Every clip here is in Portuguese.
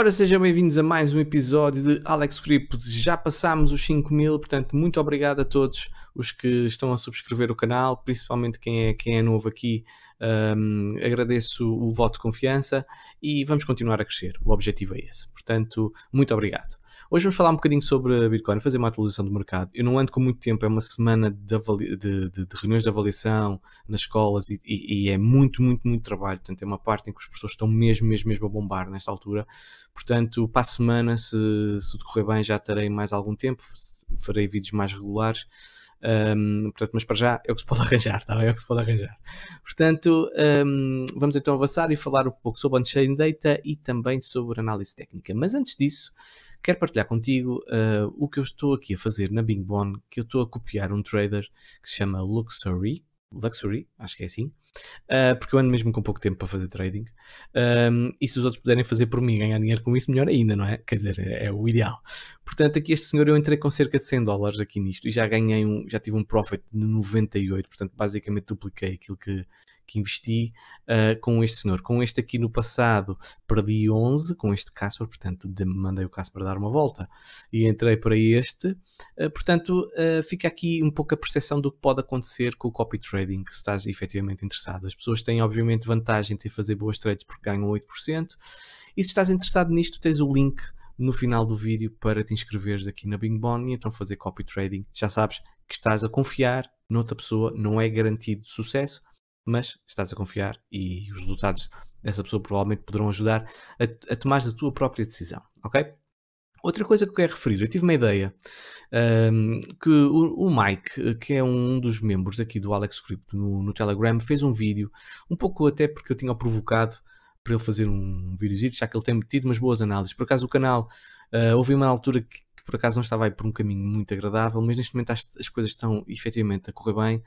Ora, sejam bem-vindos a mais um episódio de Alex Crypto. Já passámos os 5 mil, portanto, muito obrigado a todos os que estão a subscrever o canal, principalmente quem é, quem é novo aqui. Um, agradeço o voto de confiança e vamos continuar a crescer. O objetivo é esse. Portanto, muito obrigado. Hoje vamos falar um bocadinho sobre a Bitcoin, fazer uma atualização do mercado. Eu não ando com muito tempo, é uma semana de, de, de, de reuniões de avaliação nas escolas e, e, e, é muito, muito, muito trabalho. Portanto, é uma parte em que os professores estão mesmo, mesmo, mesmo a bombar nesta altura. Portanto, para a semana, se, se correr bem, já terei mais algum tempo, farei vídeos mais regulares. Um, portanto, mas para já é o que se pode arranjar, tá? é o que se pode arranjar. Portanto, um, vamos então avançar e falar um pouco sobre on-chain data e também sobre análise técnica. Mas antes disso, quero partilhar contigo uh, o que eu estou aqui a fazer na Bing Bon, que eu estou a copiar um trader que se chama Luxury, Luxury, acho que é assim, uh, porque eu ando mesmo com pouco tempo para fazer trading. Um, e se os outros puderem fazer por mim ganhar dinheiro com isso, melhor ainda, não é? Quer dizer, é, é, o ideal. Portanto, aqui este senhor eu entrei com cerca de 100 dólares aqui nisto e já ganhei um, já tive um profit de 98, portanto, basicamente dupliquei aquilo que, que investi uh, com este senhor. Com este aqui no passado perdi 11 com este Casper, portanto de, mandei o Casper dar uma volta e entrei para este. Uh, portanto, uh, fica aqui um pouco a percepção do que pode acontecer com o copy trading, se estás efetivamente interessado. As pessoas têm obviamente vantagem de fazer boas trades porque ganham 8%. E se estás interessado nisto, tens o link no final do vídeo para te inscreveres aqui na Bing Bon e então fazer copy trading. Já sabes que estás a confiar noutra pessoa, não é garantido sucesso, mas estás a confiar e os resultados dessa pessoa provavelmente poderão ajudar a, a tomar a tua própria decisão, ok? Outra coisa que eu quero referir, eu tive uma ideia um, que o, o, Mike, que é um dos membros aqui do Alex Crypto no, no, Telegram, fez um vídeo, um pouco até porque eu tinha provocado para ele fazer um vídeo, já que ele tem metido umas boas análises. Por acaso o canal, uh, houve uma altura que por acaso não estava aí por um caminho muito agradável, mas neste momento as, as coisas estão efetivamente a correr bem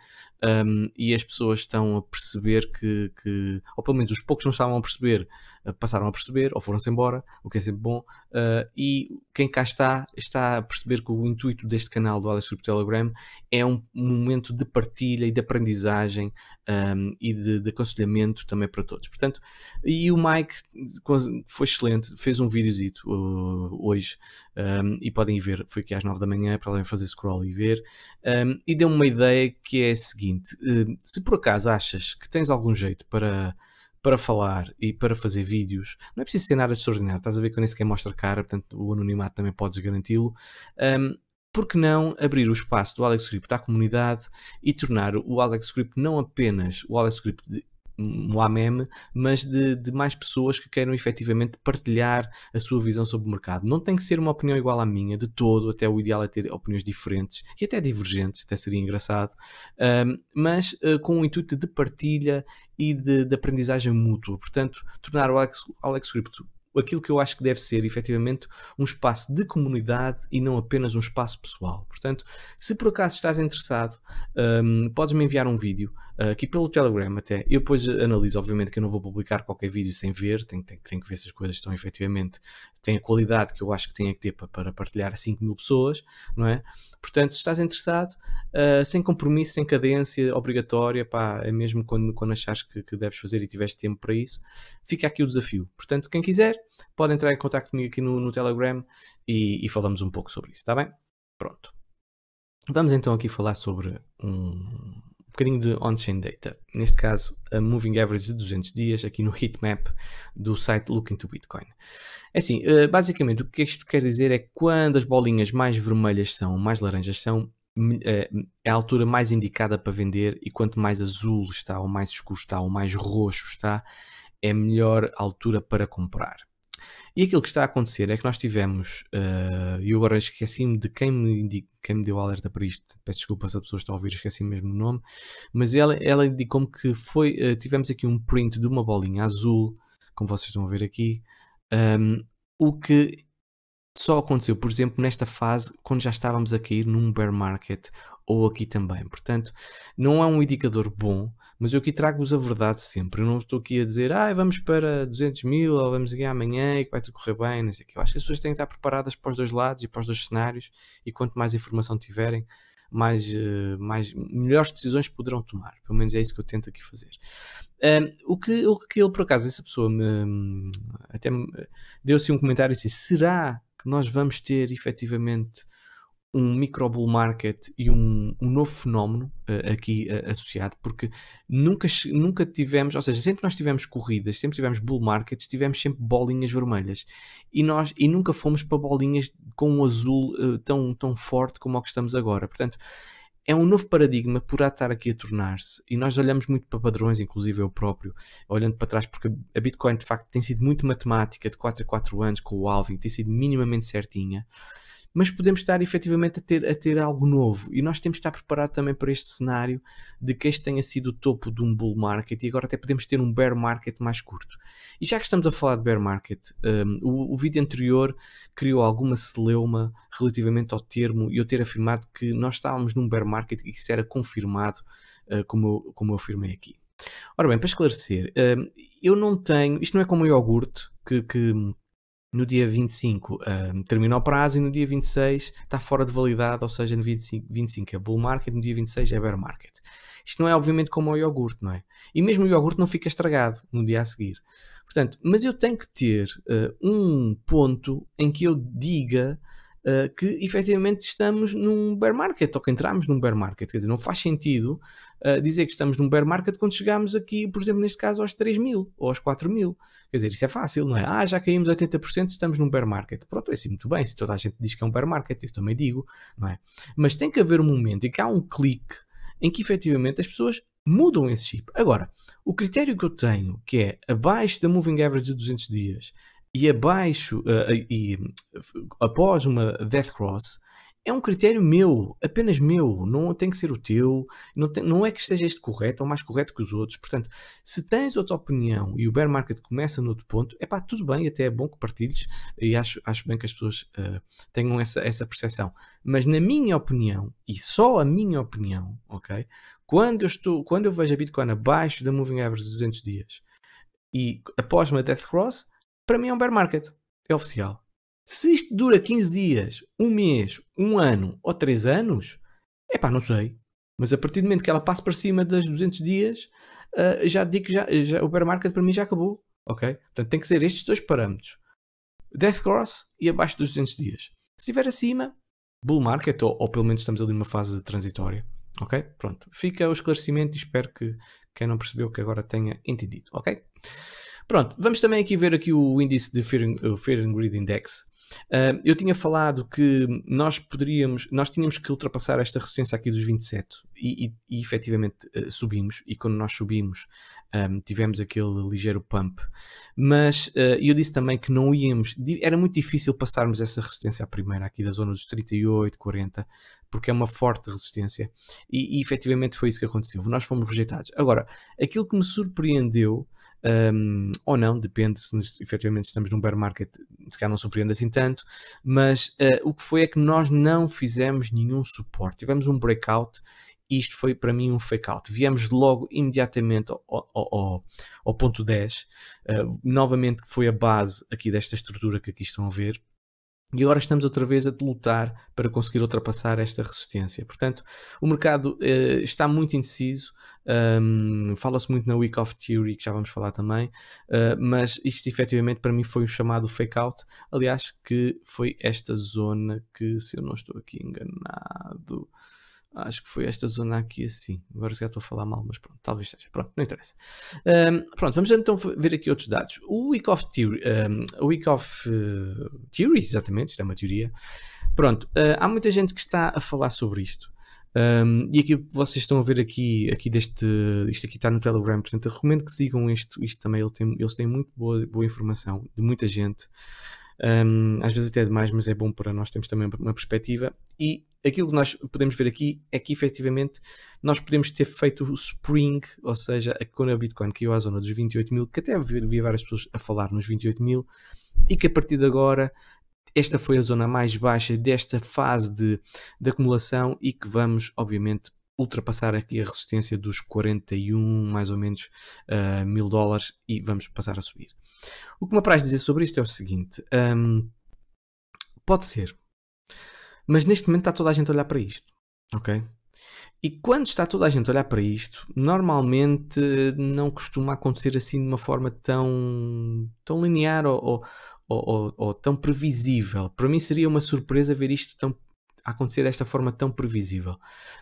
um, e as pessoas estão a perceber que, que, ou pelo menos os poucos não estavam a perceber, passaram a perceber ou foram-se embora, o que é sempre bom. Uh, e quem cá está, está a perceber que o intuito deste canal do Alex Group Telegram é um momento de partilha e de aprendizagem um, e de, de, aconselhamento também para todos. Portanto, e o Mike foi excelente, fez um videozito uh, hoje um, e podem ver, foi aqui às 9 da manhã para além fazer scroll e ver, um, e deu-me uma ideia que é a seguinte: uh, se por acaso achas que tens algum jeito para para falar e para fazer vídeos, não é preciso ser nada extraordinário, estás a ver que eu nem sequer mostro cara, portanto o anonimato também podes garanti-lo. Um, por que não abrir o espaço do Alex Script à comunidade e tornar o Alex Script não apenas o Alex Script de um AMM, mas de, de, mais pessoas que queiram efetivamente partilhar a sua visão sobre o mercado. Não tem que ser uma opinião igual à minha, de todo, até o ideal é ter opiniões diferentes e até divergentes, até seria engraçado, um, mas uh, com o intuito de partilha e de, de aprendizagem mútua. Portanto, tornar o Alex, Alex Crypto aquilo que eu acho que deve ser efetivamente um espaço de comunidade e não apenas um espaço pessoal. Portanto, se por acaso estás interessado, um, podes-me enviar um vídeo aqui pelo Telegram até. Eu depois analiso, obviamente, que eu não vou publicar qualquer vídeo sem ver, tenho, tenho, tenho que ver se as coisas estão efetivamente, têm a qualidade que eu acho que tem que ter para, para partilhar a 5 mil pessoas, não é? Portanto, se estás interessado, uh, sem compromisso, sem cadência obrigatória, pá, é mesmo quando, quando achares que, que deves fazer e tiveres tempo para isso, fica aqui o desafio. Portanto, quem quiser, pode entrar em contato comigo aqui no, no Telegram e, e, falamos um pouco sobre isso, está bem? Pronto. Vamos então aqui falar sobre um, bocadinho de on-chain data. Neste caso, a moving average de 200 dias, aqui no heatmap do site Looking to Bitcoin. É assim, eh, basicamente o que isto quer dizer é que quando as bolinhas mais vermelhas são, mais laranjas são, eh, é a altura mais indicada para vender e quanto mais azul está, ou mais escuro está, ou mais roxo está, é a melhor altura para comprar. E aquilo que está a acontecer é que nós tivemos, uh, e eu agora esqueci-me de quem me, quem me deu alerta para isto, peço desculpa se a pessoa está a ouvir, esqueci mesmo o nome, mas ela, ela indicou-me que foi, uh, tivemos aqui um print de uma bolinha azul, como vocês estão a ver aqui, um, ehm, o que só aconteceu, por exemplo, nesta fase, quando já estávamos a cair num bear market ou aqui também. Portanto, não é um indicador bom, mas eu aqui trago-vos a verdade sempre. Eu não estou aqui a dizer, ah, vamos para 200 mil ou vamos aqui amanhã e que vai tudo correr bem. Não sei o que. Eu acho que as pessoas têm que estar preparadas para os dois lados e para os dois cenários e quanto mais informação tiverem, mais, uh, mais melhores decisões poderão tomar. Pelo menos é isso que eu tento aqui fazer. o, que, o que ele, por acaso, essa pessoa me, até me deu assim um comentário assim: será que nós vamos ter efetivamente um micro bull market e um, um novo fenómeno uh, aqui uh, associado, porque nunca, nunca tivemos, ou seja, sempre nós tivemos corridas, sempre tivemos bull markets, tivemos sempre bolinhas vermelhas. E nós e nunca fomos para bolinhas com um azul uh, tão, tão forte como o que estamos agora. Portanto, é um novo paradigma por estar aqui a tornar-se. E nós olhamos muito para padrões, inclusive eu próprio, olhando para trás, porque a Bitcoin de facto tem sido muito matemática de 4 a 4 anos com o Alvin, tem sido minimamente certinha mas podemos estar efetivamente a ter, a ter algo novo e nós temos de estar preparados também para este cenário de que este tenha sido o topo de um bull market e agora até podemos ter um bear market mais curto. E já que estamos a falar de bear market, um, o, o, vídeo anterior criou alguma celeuma relativamente ao termo e eu ter afirmado que nós estávamos num bear market e que isso era confirmado, uh, como, eu, como eu afirmei aqui. Ora bem, para esclarecer, um, eu não tenho, isto não é como o iogurte que, que no dia 25 um, termina o prazo e no dia 26 está fora de validade, ou seja, no 25, 25 é bull market, no dia 26 é bear market. Isto não é obviamente como o iogurte, não é? E mesmo o iogurte não fica estragado no dia a seguir. Portanto, mas eu tenho que ter uh, um ponto em que eu diga uh, que efetivamente estamos num bear market ou que entramos num bear market. Quer dizer, não faz sentido uh, dizer que estamos num bear market quando chegamos aqui, por exemplo, neste caso aos 3 mil ou aos 4 mil. Quer dizer, isso é fácil, não é? Ah, já caímos 80%, estamos num bear market. Pronto, é assim muito bem. Se toda a gente diz que é um bear market, eu também digo, não é? Mas tem que haver um momento em que há um clique em que efetivamente as pessoas mudam esse chip. Agora, o critério que eu tenho, que é abaixo da moving average de 200 dias e abaixo uh, e após uma death cross é um critério meu, apenas meu, não tem que ser o teu, não, tem, não é que esteja este correto ou mais correto que os outros. Portanto, se tens outra opinião e o bear market começa no outro ponto, é pá, tudo bem, até é bom que partilhes e acho, acho bem que as pessoas uh, tenham essa, essa percepção. Mas na minha opinião, e só a minha opinião, ok? Quando eu, estou, quando eu vejo a Bitcoin abaixo da moving average de 200 dias e após uma death cross, para mim é um bear market. É oficial. Se isto dura 15 dias, um mês, um ano ou 3 anos, é pá, não sei. Mas a partir do momento que ela passa para cima das 200 dias, uh, já digo que já, já, o bear market para mim já acabou. Ok? Portanto, tem que ser estes dois parâmetros: Death Cross e abaixo dos 200 dias. Se estiver acima, bull market, ou, ou pelo menos estamos ali numa fase transitória. Ok? Pronto. Fica o esclarecimento e espero que quem não percebeu que agora tenha entendido. Ok? Pronto, vamos também aqui ver aqui o índice de Fear and, Fear and Greed Index. Uh, eu tinha falado que nós poderíamos, nós tínhamos que ultrapassar esta resistência aqui dos 27 e, e, e efetivamente uh, subimos. E quando nós subimos, um, tivemos aquele ligeiro pump. Mas uh, eu disse também que não íamos, era muito difícil passarmos essa resistência à primeira, aqui da zona dos 38, 40, porque é uma forte resistência. E, e efetivamente foi isso que aconteceu. Nós fomos rejeitados. Agora, aquilo que me surpreendeu um, ou não, depende se efetivamente estamos num bear market, se calhar não surpreende assim tanto, mas uh, o que foi é que nós não fizemos nenhum suporte, tivemos um breakout isto foi para mim um fake out. Viemos logo imediatamente ao, ao, ao, ao ponto 10, uh, ah, novamente que foi a base aqui desta estrutura que aqui estão a ver, e agora estamos outra vez a lutar para conseguir ultrapassar esta resistência. Portanto, o mercado uh, está muito indeciso. Um, Fala-se muito na Week of Theory, que já vamos falar também, uh, mas isto efetivamente para mim foi o chamado fake out. Aliás, que foi esta zona que, se eu não estou aqui enganado, Acho que foi esta zona aqui assim. Agora já estou a falar mal, mas pronto, talvez seja. Pronto, não interessa. Um, pronto, vamos então ver aqui outros dados. O Week of Theory, um, Week of uh, Theory, exatamente, isto é uma teoria. Pronto, uh, há muita gente que está a falar sobre isto. Um, e aquilo que vocês estão a ver aqui, aqui deste, isto aqui está no Telegram, portanto eu recomendo que sigam isto, isto também, eles têm muito boa, boa informação de muita gente. Um, às vezes até é demais, mas é bom para nós termos também uma perspectiva. E aquilo que nós podemos ver aqui é que efetivamente nós podemos ter feito o spring, ou seja, quando a Bitcoin caiu à zona dos 28 mil, que até havia várias pessoas a falar nos 28 mil, e que a partir de agora esta foi a zona mais baixa desta fase de, de acumulação e que vamos, obviamente, ultrapassar aqui a resistência dos 41, mais ou menos, uh, mil dólares e vamos passar a subir. O que me apraz dizer sobre isto é o seguinte: um, pode ser, mas neste momento está toda a gente a olhar para isto. Ok? E quando está toda a gente a olhar para isto, normalmente não costuma acontecer assim de uma forma tão, tão linear ou, ou, ou, ou tão previsível. Para mim seria uma surpresa ver isto tão, acontecer desta forma tão previsível.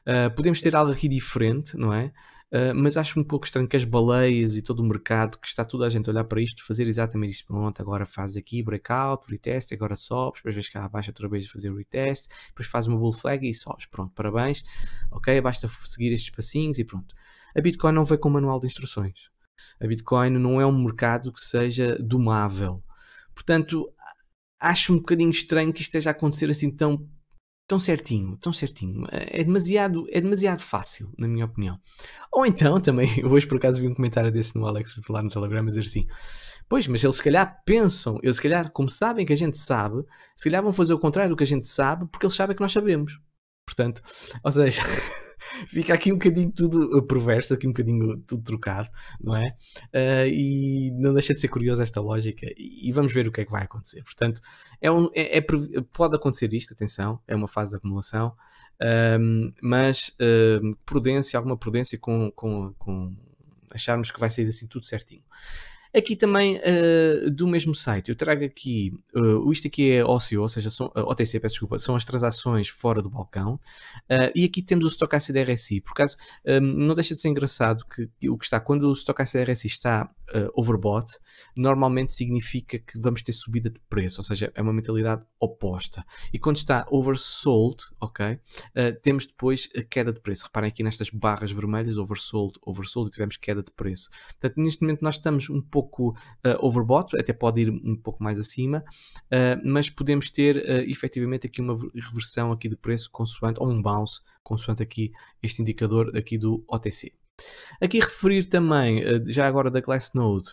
Uh, podemos ter algo aqui diferente, não é? Uh, mas acho um pouco estranho que as baleias e todo o mercado, que está toda a gente a olhar para isto, fazer exatamente isto. Pronto, agora faz aqui breakout, retest, agora sobes, depois vês cá abaixo outra vez fazer retest, depois faz uma bull flag e sobes. Pronto, parabéns. Ok, basta seguir estes passinhos e pronto. A Bitcoin não vem com manual de instruções. A Bitcoin não é um mercado que seja domável. Portanto, acho um bocadinho estranho que isto esteja a acontecer assim tão tão certinho, tão certinho. É demasiado, é demasiado fácil, na minha opinião. Ou então, também, hoje por acaso vi um comentário desse no Alex lá no Telegram a dizer assim: Pois, mas eles se calhar pensam, eles se calhar, como sabem que a gente sabe, se calhar vão fazer o contrário do que a gente sabe, porque eles sabem que nós sabemos. Portanto, ou seja. fica aqui um bocadinho tudo uh, perverso, aqui um bocadinho tudo trocado, não é? Uh, e não deixa de ser curiosa esta lógica e vamos ver o que é que vai acontecer. Portanto, é um, é, é pode acontecer isto, atenção, é uma fase de acumulação, um, mas uh, prudência, alguma prudência com, com, com acharmos que vai sair assim tudo certinho. Aqui também uh, do mesmo site, eu trago aqui, uh, isto aqui é OCO, ou seja, são, uh, OTC, peço desculpa, são as transações fora do balcão, uh, e aqui temos o Stochastic RSI, por acaso um, não deixa de ser engraçado que, que, o que está, quando o Stochastic RSI está uh, overbought, normalmente significa que vamos ter subida de preço, ou seja, é uma mentalidade oposta. E quando está oversold, ok, uh, temos depois a queda de preço. Reparem aqui nestas barras vermelhas, oversold, oversold, e tivemos queda de preço. Portanto, neste momento nós estamos um pouco uh, overbought, até pode ir um pouco mais acima, uh, mas podemos ter uh, efetivamente aqui uma reversão aqui de preço consoante, ou um bounce, consoante aqui este indicador aqui do OTC. Aqui referir também, eh, já agora da Glassnode,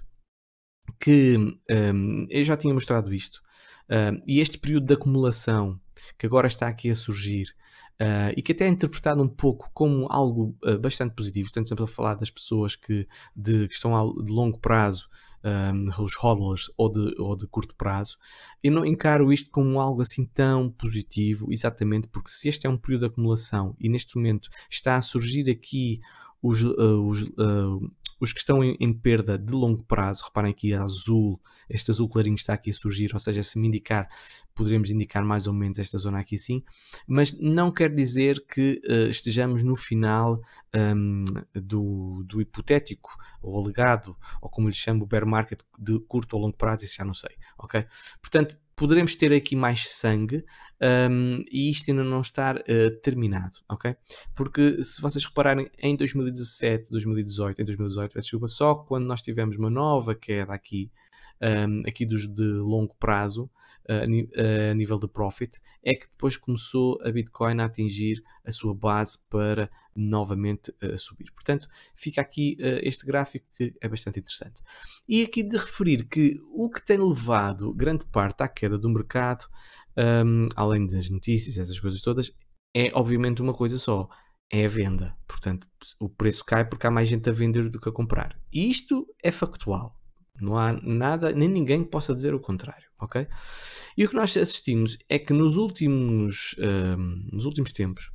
que um, ehm, eu já tinha mostrado isto, uh, e este período de acumulação que agora está aqui a surgir, uh, e que até é interpretado um pouco como algo uh, bastante positivo, portanto, sempre a falar das pessoas que, de, que estão de longo prazo, um, ehm, os hodlers ou de, ou de curto prazo, eu não encaro isto como algo assim tão positivo, exatamente porque se este é um período de acumulação e neste momento está a surgir aqui os, uh, os, os que estão em, em, perda de longo prazo, reparem aqui azul, este azul clarinho está aqui a surgir, ou seja, se me indicar, poderemos indicar mais ou menos esta zona aqui sim, mas não quer dizer que uh, estejamos no final um, do, do hipotético, ou alegado, ou como lhe chamo, o bear market de curto ou longo prazo, isso já não sei, ok? Portanto, poderemos ter aqui mais sangue um, e isto ainda não estar uh, terminado, ok? Porque se vocês repararem em 2017, 2018, em 2018, peço desculpa, só quando nós tivemos uma nova queda aqui um, aqui dos de longo prazo, a nível de profit, é que depois começou a Bitcoin a atingir a sua base para novamente uh, subir. Portanto, fica aqui uh, este gráfico que é bastante interessante. E aqui de referir que o que tem levado grande parte à queda do mercado, um, além das notícias, essas coisas todas, é obviamente uma coisa só é a venda. Portanto, o preço cai porque há mais gente a vender do que a comprar. E isto é factual. Não há nada, nem ninguém que possa dizer o contrário, ok? E o que nós assistimos é que nos últimos, uh, nos últimos tempos,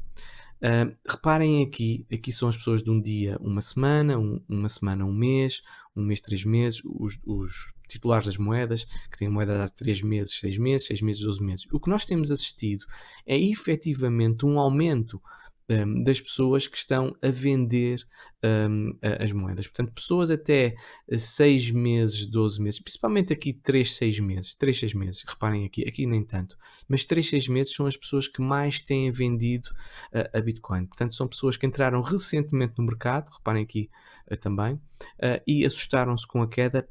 uh, reparem aqui, aqui são as pessoas de um dia, uma semana, um, uma semana, um mês, um mês, três meses, os, os titulares das moedas, que têm moeda há três meses, seis meses, seis meses, doze meses. O que nós temos assistido é efetivamente um aumento um, das pessoas que estão a vender um, as moedas. Portanto, pessoas até 6 meses, 12 meses, principalmente aqui 3, 6 meses, 3, 6 meses, reparem aqui, aqui nem tanto, mas 3, 6 meses são as pessoas que mais têm vendido uh, a Bitcoin. Portanto, são pessoas que entraram recentemente no mercado, reparem aqui uh, também, uh, e assustaram-se com a queda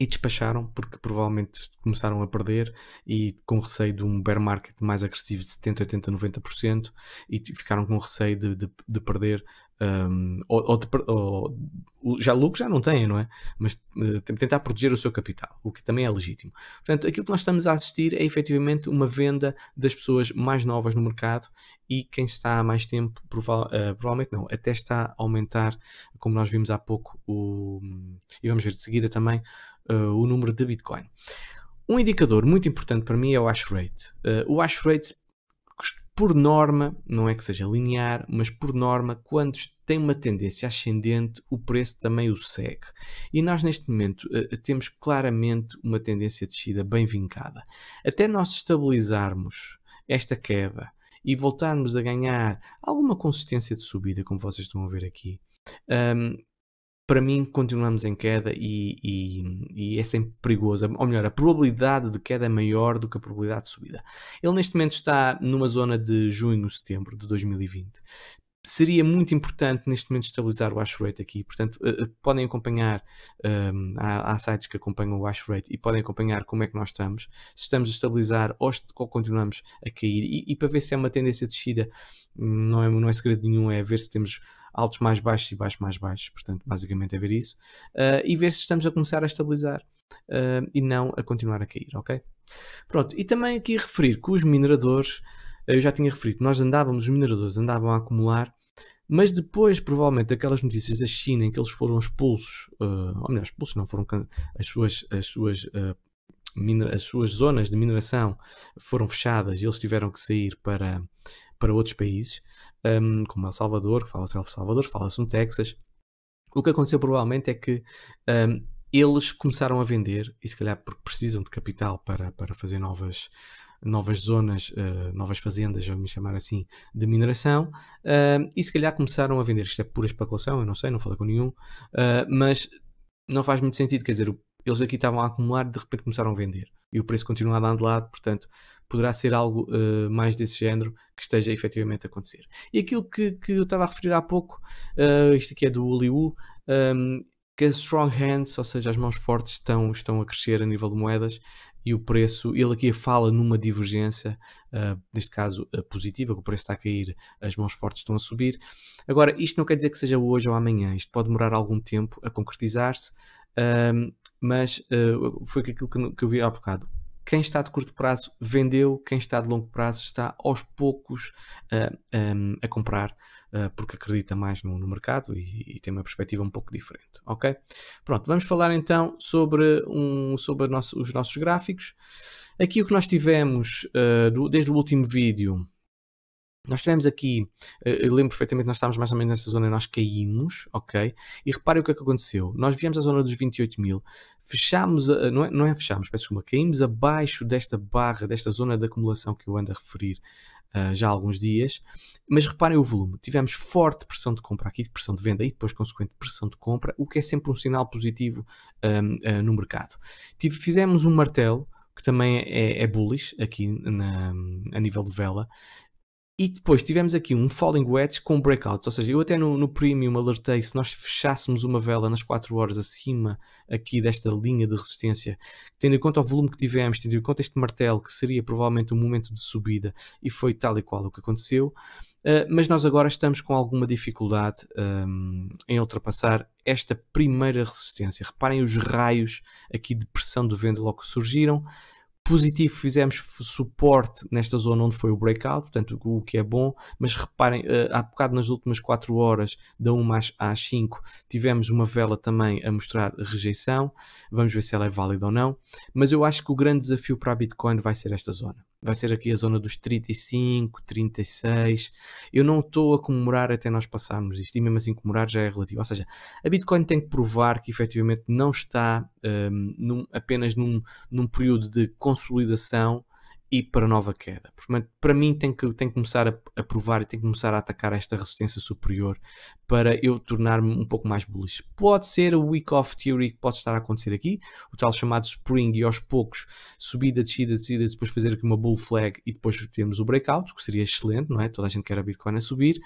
e despacharam porque provavelmente começaram a perder e com receio de um bear market mais agressivo de 70, 80, 90% e ficaram com receio de, de, de perder um, ou, ou, de, ou, já lucro já não têm, não é? Mas uh, tentar proteger o seu capital, o que também é legítimo. Portanto, aquilo que nós estamos a assistir é efetivamente uma venda das pessoas mais novas no mercado e quem está há mais tempo, prova uh, provavelmente não, até está a aumentar, como nós vimos há pouco, o, e vamos ver de seguida também, uh, o número de Bitcoin. Um indicador muito importante para mim é o hash rate. Uh, o hash rate por norma, não é que seja linear, mas por norma, quando tem uma tendência ascendente, o preço também o segue. E nós, neste momento, uh, temos claramente uma tendência de descida bem vincada. Até nós estabilizarmos esta queda e voltarmos a ganhar alguma consistência de subida, como vocês estão a ver aqui, um, para mim continuamos em queda e, e, e, é sempre perigoso. Ou melhor, a probabilidade de queda é maior do que a probabilidade de subida. Ele neste momento está numa zona de junho, setembro de 2020 seria muito importante neste momento estabilizar o hash rate aqui. Portanto, uh, podem acompanhar, um, há, há, sites que acompanham o hash rate e podem acompanhar como é que nós estamos, se estamos a estabilizar ou, ou continuamos a cair. E, e, para ver se é uma tendência de descida, não é, não é segredo nenhum, é ver se temos altos mais baixos e baixos mais baixos. Portanto, basicamente é ver isso. Uh, e ver se estamos a começar a estabilizar uh, e não a continuar a cair, ok? Pronto, e também aqui referir que os mineradores eu já tinha referido, nós andávamos, os mineradores andavam a acumular, mas depois, provavelmente, daquelas notícias da China em que eles foram expulsos, uh, ou melhor, expulsos não foram, as suas, as suas, uh, as suas zonas de mineração foram fechadas e eles tiveram que sair para, para outros países, um, como El Salvador, fala-se El Salvador, fala-se no Texas. O que aconteceu provavelmente é que um, eles começaram a vender, e se calhar porque precisam de capital para, para fazer novas, novas zonas, uh, novas fazendas, vamos chamar assim, de mineração, uh, e se calhar começaram a vender. Isto é pura especulação, eu não sei, não falei com nenhum, uh, mas não faz muito sentido, quer dizer, eles aqui estavam a acumular de repente começaram a vender. E o preço continua a dar de lado, portanto, poderá ser algo uh, mais desse género que esteja efetivamente a acontecer. E aquilo que, que eu estava a referir há pouco, uh, isto aqui é do Uliu, um, que as strong hands, ou seja, as mãos fortes, estão, estão a crescer a nível de moedas e o preço, ele aqui fala numa divergência, uh, neste caso uh, positiva, que o preço está a cair, as mãos fortes estão a subir. Agora, isto não quer dizer que seja hoje ou amanhã, isto pode demorar algum tempo a concretizar-se, uh, mas foi aquilo que, que eu vi há bocado quem está de curto prazo vendeu, quem está de longo prazo está aos poucos uh, um, a comprar uh, porque acredita mais no, no mercado e, e, tem uma perspectiva um pouco diferente, ok? Pronto, vamos falar então sobre, um, sobre nosso, os nossos gráficos. Aqui o que nós tivemos uh, do, desde o último vídeo nós tivemos aqui, eh, eu lembro perfeitamente, nós estávamos mais ou menos nessa zona e nós caímos, ok? E reparem o que é que aconteceu. Nós viemos à zona dos 28 mil, fechámos, não, é, não é fechámos, peço desculpa, caímos abaixo desta barra, desta zona de acumulação que eu ando a referir uh, já há alguns dias, mas reparem o volume. Tivemos forte pressão de compra aqui, pressão de venda e depois consequente pressão de compra, o que é sempre um sinal positivo um, uh, eh, no mercado. Tive, fizemos um martelo, que também é, é bullish aqui na, a nível de vela, e depois tivemos aqui um falling wedge com breakout, ou seja, eu até no, no premium alertei se nós fechássemos uma vela nas 4 horas acima aqui desta linha de resistência, tendo em conta o volume que tivemos, tendo em conta este martelo que seria provavelmente um momento de subida e foi tal e qual o que aconteceu. Uh, mas nós agora estamos com alguma dificuldade um, em ultrapassar esta primeira resistência. Reparem os raios aqui de pressão de venda logo que surgiram positivo fizemos suporte nesta zona onde foi o breakout, portanto o que é bom, mas reparem, uh, há bocado nas últimas 4 horas, da 1 às, às 5, tivemos uma vela também a mostrar rejeição, vamos ver se ela é válida ou não, mas eu acho que o grande desafio para a Bitcoin vai ser esta zona vai ser aqui a zona dos 35, 36. Eu não estou a comemorar até nós passarmos isto, e mesmo assim comemorar já é relativo. Ou seja, a Bitcoin tem que provar que efetivamente não está um, num, apenas num, num período de consolidação e para nova queda. Para mim tem que, tem que começar a, a, provar e tem que começar a atacar esta resistência superior para eu tornar-me um pouco mais bullish. Pode ser o week off theory que pode estar a acontecer aqui, o tal chamado spring e aos poucos subida, descida, descida, depois fazer aqui uma bull flag e depois termos o breakout, que seria excelente, não é? Toda a gente quer a Bitcoin a subir.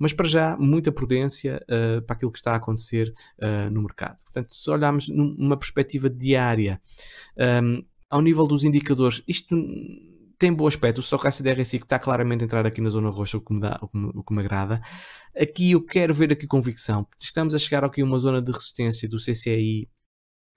Mas para já, muita prudência uh, para aquilo que está a acontecer uh, no mercado. Portanto, se olharmos numa perspectiva diária, um, ao nível dos indicadores, isto tem bom aspecto. O Stochastic DRSI que está claramente a entrar aqui na zona roxa, o que me, dá, o que me, o que me agrada. Aqui eu quero ver aqui convicção. Estamos a chegar aqui a uma zona de resistência do CCI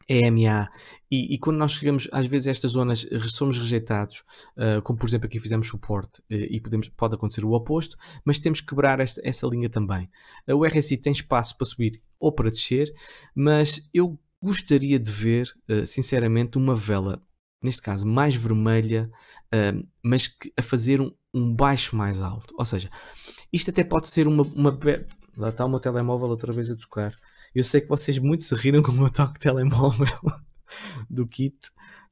EMA e, e, quando nós chegamos às vezes a estas zonas somos rejeitados uh, como por exemplo aqui fizemos suporte uh, e podemos, pode acontecer o oposto mas temos que quebrar esta, essa linha também o RSI tem espaço para subir ou para descer mas eu gostaria de ver sinceramente uma vela neste caso mais vermelha, uh, mas que, a fazer um, um, baixo mais alto. Ou seja, isto até pode ser uma, uma. Lá está o meu telemóvel outra vez a tocar. Eu sei que vocês muito se riram com o meu toque telemóvel do kit,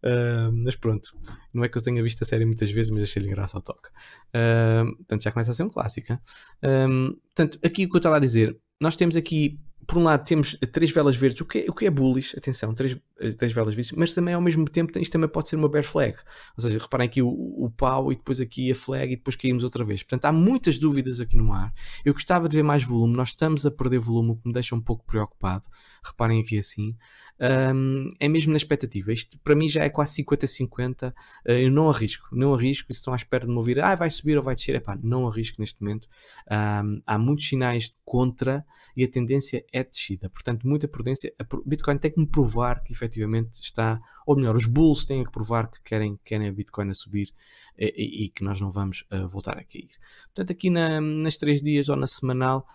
uh, mas pronto, não é que eu tenha visto a série muitas vezes, mas achei-lhe graça ao toque. Uh, portanto, já começa a ser um clássico. Uh, portanto, aqui o que eu estava a dizer, nós temos aqui por um lado temos três velas verdes, o que é, o que é bullish, atenção, três, três velas verdes, mas também ao mesmo tempo isto também pode ser uma bear flag. Ou seja, reparem aqui o, o pau e depois aqui a flag e depois caímos outra vez. Portanto, há muitas dúvidas aqui no ar. Eu gostava de ver mais volume, nós estamos a perder volume, o que me deixa um pouco preocupado. Reparem aqui assim. Um, é mesmo na expectativa. Isto para mim já é quase 50-50. Uh, ah, eu não arrisco, não arrisco. Se estão à espera de me ouvir, ah, vai subir ou vai descer, epá, não arrisco neste momento. Um, há muitos sinais de contra e a tendência é descida. Portanto, muita prudência. A Bitcoin tem que me provar que efetivamente está, ou melhor, os bulls têm que provar que querem, querem a Bitcoin a subir e, e, e que nós não vamos uh, voltar a cair. Portanto, aqui na, nas três dias ou na semanal,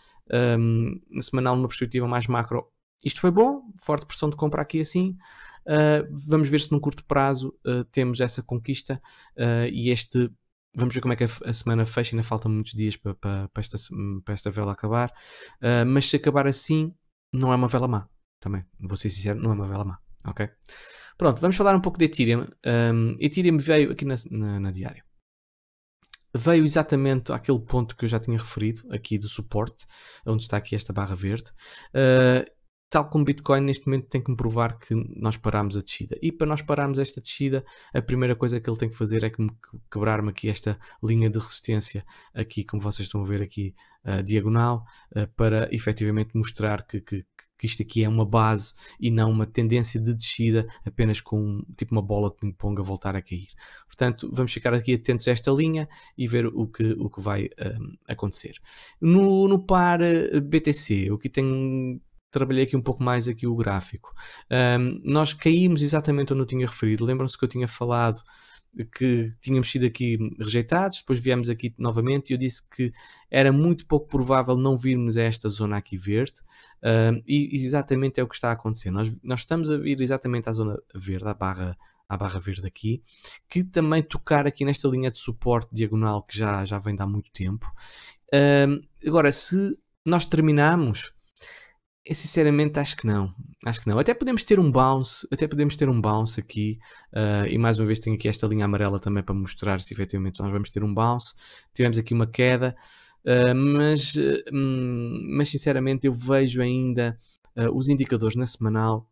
um, na semanal, numa perspectiva mais macro, isto foi bom, forte pressão de compra aqui assim. Uh, vamos ver se num curto prazo uh, temos essa conquista uh, e este. Vamos ver como é que a, semana fecha, ainda faltam muitos dias para, para, para, esta, para esta vela acabar. mas se acabar assim, não é uma vela má. Também, vou ser sincero, não é uma vela má. Ok? Pronto, vamos falar um pouco de Ethereum. Um, Ethereum veio aqui na, na, na diária veio exatamente àquele ponto que eu já tinha referido, aqui do suporte, onde está aqui esta barra verde. Uh, tal como Bitcoin, neste momento tem que me provar que nós paramos a descida. E para nós pararmos esta descida, a primeira coisa que ele tem que fazer é que quebrar-me aqui esta linha de resistência, aqui como vocês estão a ver aqui, uh, diagonal, uh, para efetivamente mostrar que, que, que, isto aqui é uma base e não uma tendência de descida, apenas com tipo uma bola de ping-pong a voltar a cair. Portanto, vamos ficar aqui atentos a esta linha e ver o que, o que vai um, acontecer. No, no par BTC, o que tem trabalhei aqui um pouco mais aqui o gráfico. Um, nós caímos exatamente onde eu tinha referido. Lembram-se que eu tinha falado que tínhamos sido aqui rejeitados, depois viemos aqui novamente e eu disse que era muito pouco provável não virmos a esta zona aqui verde um, e exatamente é o que está a acontecer. Nós, nós estamos a vir exatamente à zona verde, à barra, à barra verde aqui, que também tocar aqui nesta linha de suporte diagonal que já, já vem de há muito tempo. Um, agora, se nós terminamos sinceramente acho que não. Acho que não. Até podemos ter um bounce, até podemos ter um bounce aqui. Uh, e mais uma vez tenho aqui esta linha amarela também para mostrar se efetivamente nós vamos ter um bounce. Tivemos aqui uma queda, uh, mas, uh, mas sinceramente eu vejo ainda os indicadores na semanal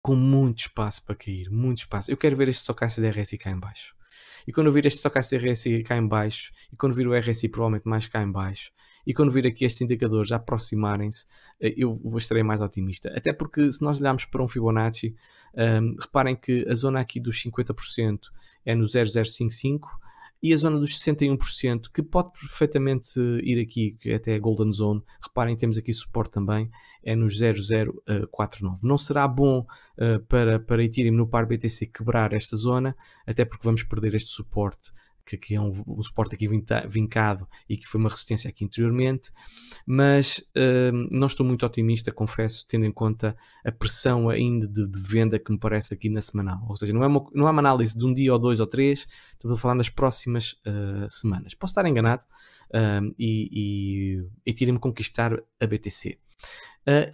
com muito espaço para cair. Muito espaço. Eu quero ver este stocastic de RSI cá em baixo. E quando eu vir este stocastic RSI cá em baixo, e quando vir o RSI provavelmente mais cá em baixo, e quando vir aqui estes indicadores aproximarem-se, eh, eu vou estarei mais otimista. Até porque se nós olharmos para um Fibonacci, um, ehm, reparem que a zona aqui dos 50% é no 0055 e a zona dos 61%, que pode perfeitamente ir aqui, que é até a Golden Zone, reparem, temos aqui suporte também, é nos 0049. Não será bom uh, para, para Ethereum no par BTC quebrar esta zona, até porque vamos perder este suporte que, é um, um, suporte aqui vincado e que foi uma resistência aqui anteriormente, mas uh, não estou muito otimista, confesso, tendo em conta a pressão ainda de, de, venda que me parece aqui na semanal. Ou seja, não é uma, não é uma análise de um dia ou dois ou três, estamos a falar nas próximas uh, semanas. Posso estar enganado uh, e, e, e me conquistar a BTC.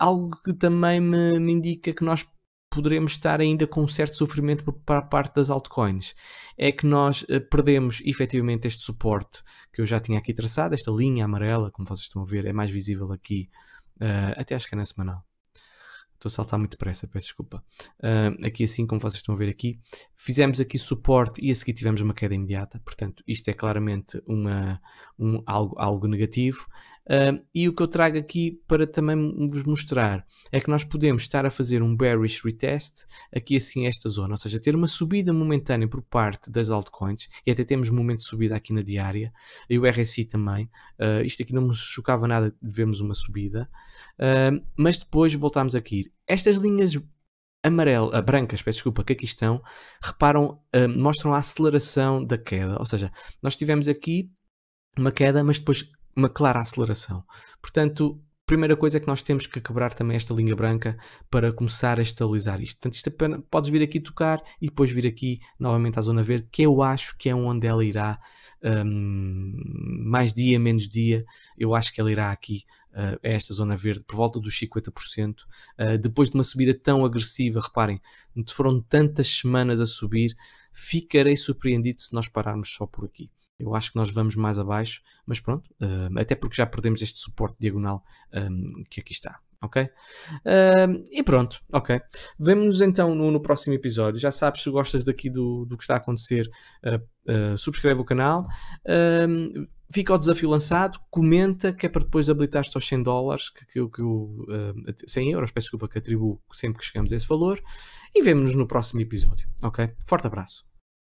Algo que também me, me indica que nós poderemos estar ainda com um certo sofrimento a parte das altcoins. É que nós uh, perdemos efetivamente este suporte que eu já tinha aqui traçado, esta linha amarela, como vocês estão a ver, é mais visível aqui, uh, até acho que é na semanal. Estou a saltar muito depressa, peço desculpa. Uh, aqui assim, como vocês estão a ver aqui, fizemos aqui suporte e a seguir tivemos uma queda imediata. Portanto, isto é claramente uma, um, algo, algo negativo. Uh, e o que eu trago aqui para também vos mostrar é que nós podemos estar a fazer um bearish retest aqui assim esta zona, ou seja, ter uma subida momentânea por parte das altcoins e até temos momento de subida aqui na diária e o RSI também. Uh, isto aqui não me chocava nada de vermos uma subida, uh, mas depois voltamos aqui. Estas linhas amarelo, uh, brancas, peço desculpa, que aqui estão, reparam, uh, mostram a aceleração da queda. Ou seja, nós tivemos aqui uma queda, mas depois uma clara aceleração. Portanto, primeira coisa é que nós temos que quebrar também esta linha branca para começar a estabilizar isto. Portanto, isto apenas, podes vir aqui tocar e depois vir aqui novamente à zona verde, que eu acho que é onde ela irá um, mais dia, menos dia. Eu acho que ela irá aqui uh, a esta zona verde por volta dos 50%. Uh, depois de uma subida tão agressiva, reparem, foram tantas semanas a subir, ficarei surpreendido se nós pararmos só por aqui. Eu acho que nós vamos mais abaixo, mas pronto, uh, até porque já perdemos este suporte diagonal um, que aqui está. Ok? Uh, e pronto, ok. Vemo-nos então no, no, próximo episódio. Já sabes, se gostas daqui do, do que está a acontecer, uh, subscreve o canal. fica o desafio lançado, comenta que é para depois habilitar-te aos 100 dólares, que, que, que eu, 100 euros, peço desculpa, que atribuo sempre que chegamos a esse valor. E vemo-nos no próximo episódio. Ok? Forte abraço.